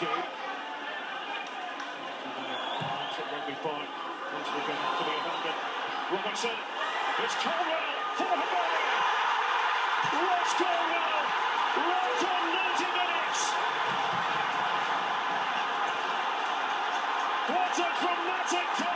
game. Rugby five. Once we the Evander. Robertson. It's Colwell for Right on 90 minutes. What a dramatic